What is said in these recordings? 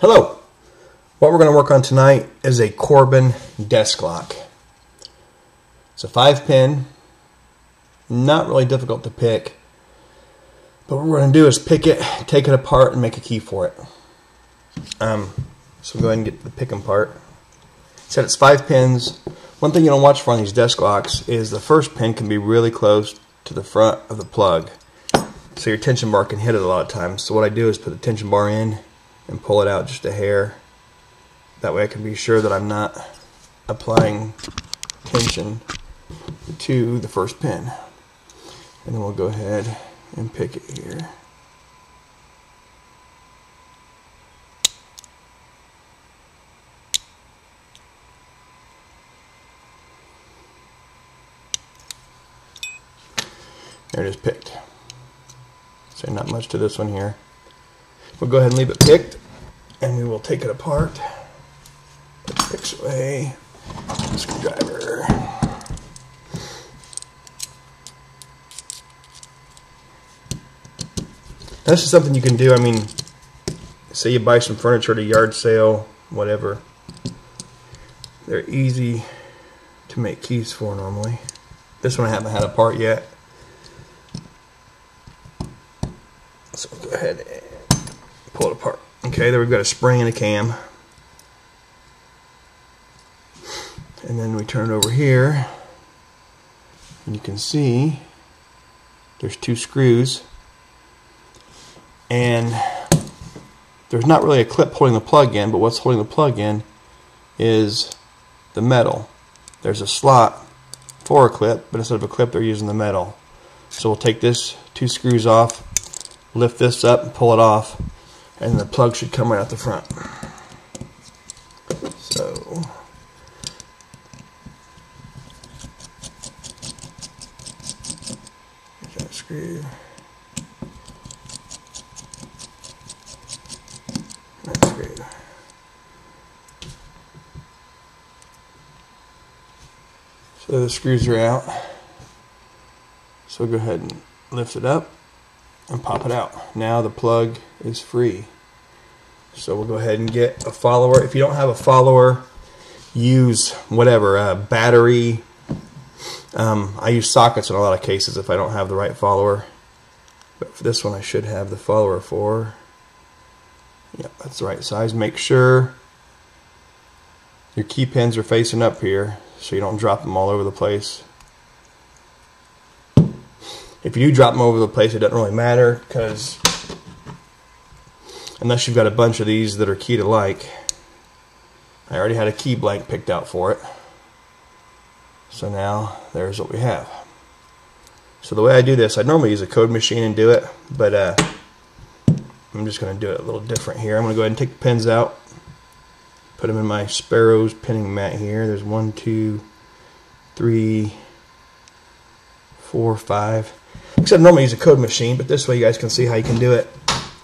Hello. What we're going to work on tonight is a Corbin desk lock. It's a five pin, not really difficult to pick, but what we're going to do is pick it, take it apart, and make a key for it. Um, so we'll go ahead and get the picking part. Said it's five pins. One thing you don't watch for on these desk locks is the first pin can be really close to the front of the plug. So your tension bar can hit it a lot of times. So what I do is put the tension bar in and pull it out just a hair. That way I can be sure that I'm not applying tension to the first pin. And then we'll go ahead and pick it here. There it is picked. So not much to this one here. We'll go ahead and leave it picked and we will take it apart. Put the picks away. Screwdriver. This is something you can do. I mean, say you buy some furniture at a yard sale, whatever. They're easy to make keys for normally. This one I haven't had apart yet. So go ahead and pull it apart. Okay, there we've got a spring and a cam. And then we turn it over here. And you can see there's two screws. And there's not really a clip holding the plug in, but what's holding the plug in is the metal. There's a slot for a clip, but instead of a clip, they're using the metal. So we'll take this two screws off, lift this up and pull it off and the plug should come right out the front. So that screw. That screw. So the screws are out. So go ahead and lift it up and pop it out. Now the plug is free. So we'll go ahead and get a follower. If you don't have a follower, use whatever, a battery. Um, I use sockets in a lot of cases if I don't have the right follower. But for this one I should have the follower for. Yep, that's the right size. Make sure your key pins are facing up here so you don't drop them all over the place. If you do drop them over the place, it doesn't really matter because unless you've got a bunch of these that are keyed alike, I already had a key blank picked out for it. So now there's what we have. So the way I do this, I normally use a code machine and do it, but uh, I'm just going to do it a little different here. I'm going to go ahead and take the pins out, put them in my Sparrows pinning mat here. There's one, two, three, four, five. Except I normally use a code machine, but this way you guys can see how you can do it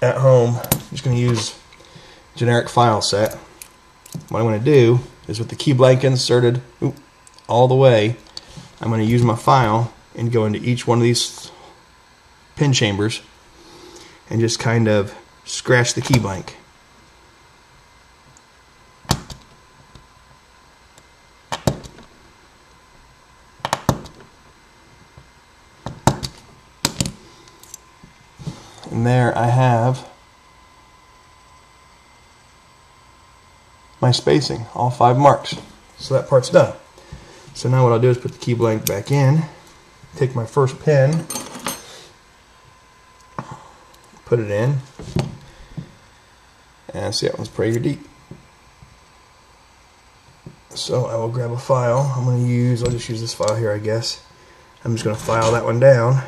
at home. I'm just going to use generic file set. What I'm going to do is with the key blank inserted oops, all the way, I'm going to use my file and go into each one of these pin chambers and just kind of scratch the key blank. There I have my spacing, all five marks. So that part's done. So now what I'll do is put the key blank back in, take my first pin, put it in, and see that one's pretty deep. So I will grab a file. I'm going to use, I'll just use this file here I guess. I'm just going to file that one down.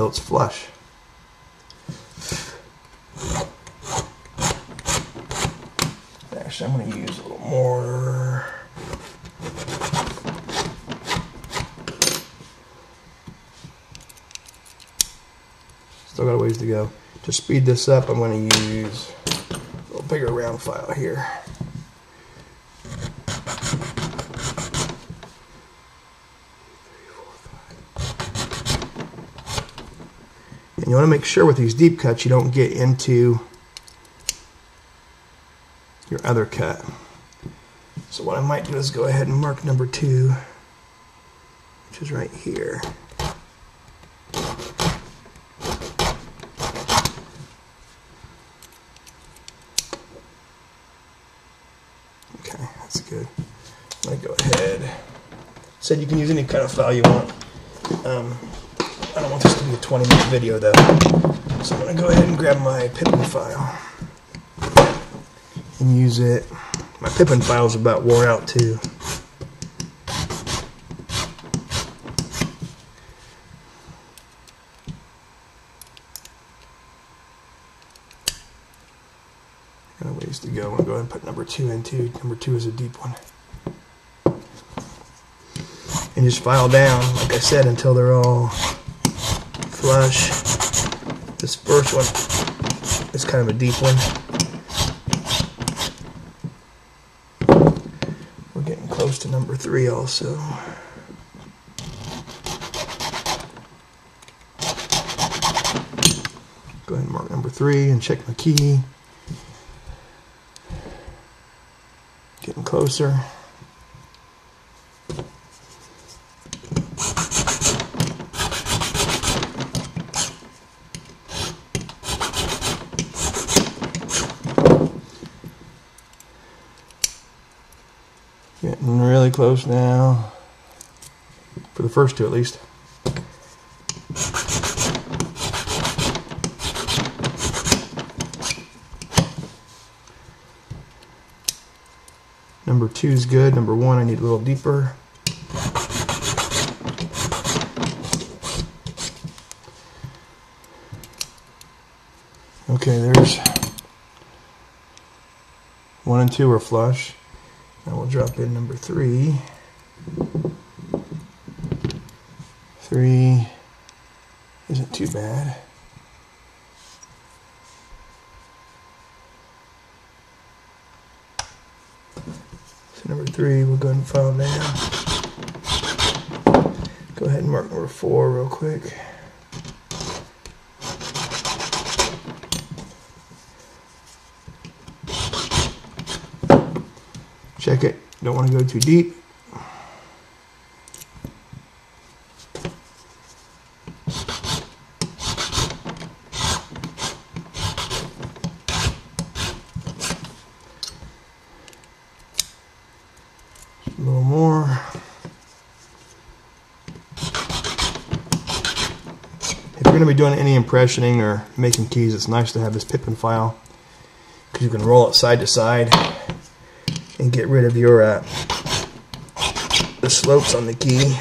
Until it's flush. Actually, I'm going to use a little more. Still got a ways to go. To speed this up, I'm going to use a little bigger round file here. You want to make sure with these deep cuts you don't get into your other cut. So what I might do is go ahead and mark number two, which is right here. Okay, that's good. Gonna go ahead. Said you can use any kind of file you want. Um, I don't want this to be a 20 minute video though. So I'm gonna go ahead and grab my Pippin file and use it. My Pippin file's about wore out too. Got a ways to go. I'm gonna go ahead and put number two in too. Number two is a deep one. And just file down, like I said, until they're all flush. This first one is kind of a deep one. We're getting close to number three also. Go ahead and mark number three and check my key. Getting closer. Getting really close now. For the first two at least. Number two is good. Number one, I need a little deeper. Okay, there's one and two are flush. Now we'll drop in number three. Three isn't too bad. So number three, we'll go ahead and file down. Go ahead and mark number four real quick. Check it. Don't want to go too deep. A little more. If you're going to be doing any impressioning or making keys, it's nice to have this Pippin file because you can roll it side to side and get rid of your uh, the slopes on the key.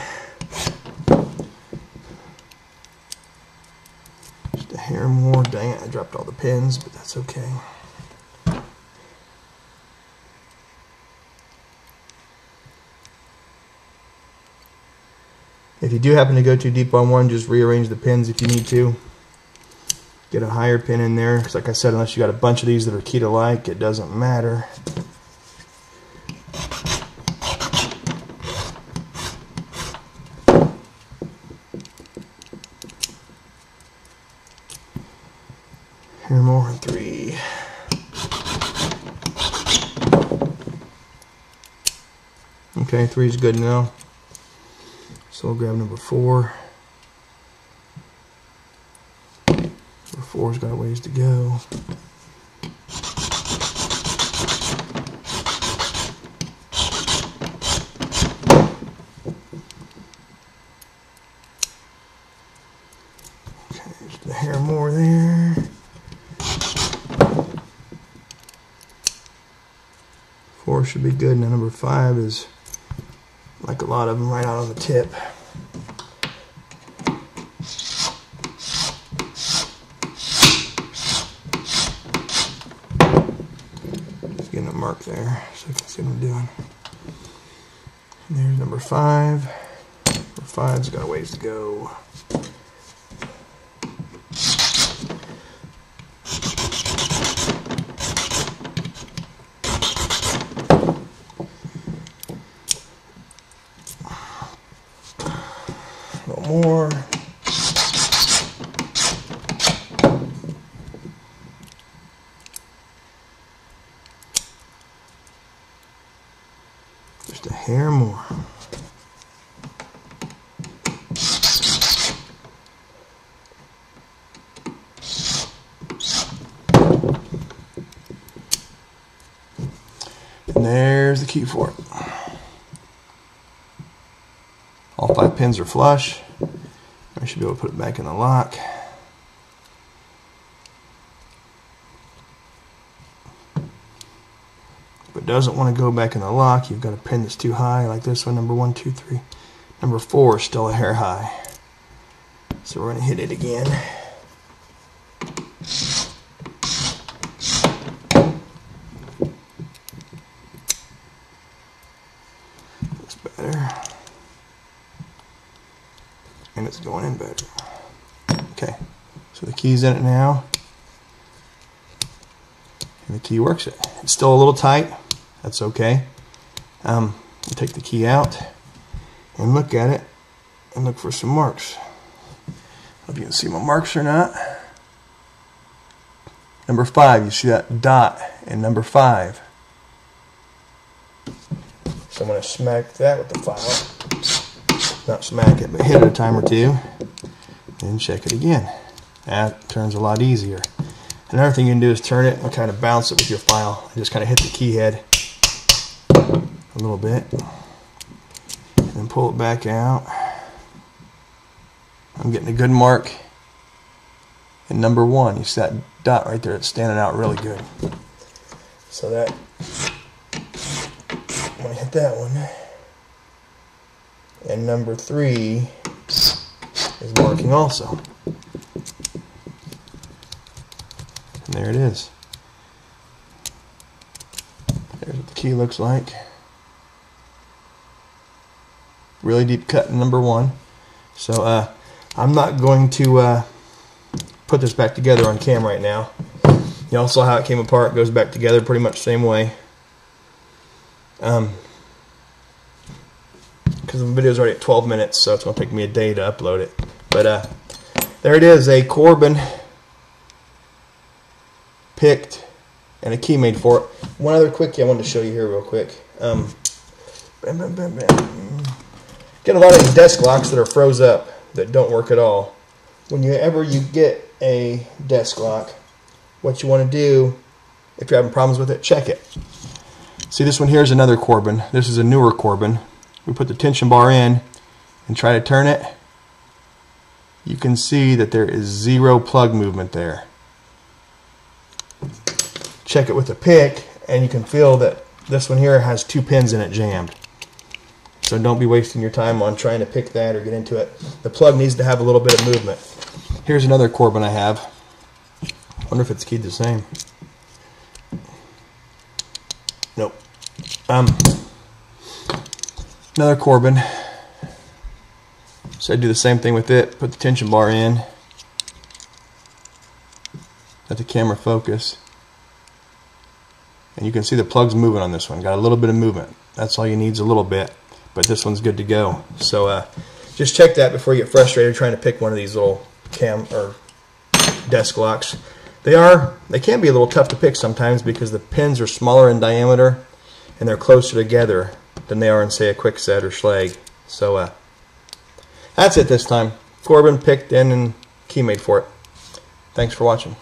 Just a hair more. Dang it, I dropped all the pins, but that's okay. If you do happen to go too deep on one, just rearrange the pins if you need to. Get a higher pin in there, because like I said, unless you got a bunch of these that are keyed alike, it doesn't matter. Here more than three. Okay, three is good now. So we'll grab number four. Number four's got ways to go. Okay, just a hair more there. Four should be good. Now number five is like a lot of them right out on the tip. Just getting a mark there so I can see what I'm doing. And there's number five. Number five's got a ways to go. just a hair more. And there's the key for it. All five pins are flush. Should be able to put it back in the lock. If it doesn't want to go back in the lock, you've got a pin that's too high, like this one, number one, two, three. Number four is still a hair high. So we're going to hit it again. And it's going in better. Okay, so the key's in it now. And the key works it. It's still a little tight. That's okay. Um, take the key out and look at it and look for some marks. I hope you can see my marks or not. Number five, you see that dot in number five. So I'm going to smack that with the file. Not smack it, but hit it a time or two. And check it again. That turns a lot easier. Another thing you can do is turn it and kind of bounce it with your file. And just kind of hit the key head a little bit. And pull it back out. I'm getting a good mark in number one. You see that dot right there? It's standing out really good. So that, I'm to hit that one. And number three is marking also. And there it is. There's what the key looks like. Really deep cut in number one. So uh, I'm not going to uh, put this back together on cam right now. Y'all saw how it came apart. It goes back together pretty much the same way. Um, because the video is already at 12 minutes, so it's going to take me a day to upload it. But uh, there it is, a Corbin picked and a key made for it. One other quickie I wanted to show you here real quick. Um, bam, bam, bam. Get a lot of desk locks that are froze up that don't work at all. Whenever you get a desk lock, what you want to do, if you're having problems with it, check it. See, this one here is another Corbin. This is a newer Corbin. We put the tension bar in and try to turn it. You can see that there is zero plug movement there. Check it with a pick and you can feel that this one here has two pins in it jammed. So don't be wasting your time on trying to pick that or get into it. The plug needs to have a little bit of movement. Here's another Corbin I have. wonder if it's keyed the same. Nope. Um, another Corbin. So I do the same thing with it. Put the tension bar in. Let the camera focus. And you can see the plugs moving on this one. Got a little bit of movement. That's all you need is a little bit. But this one's good to go. So uh, just check that before you get frustrated trying to pick one of these little cam or desk locks. They are, they can be a little tough to pick sometimes because the pins are smaller in diameter and they're closer together than they are in, say, a Kwikset or Schlage. So uh, that's it this time. Corbin picked in and key made for it. Thanks for watching.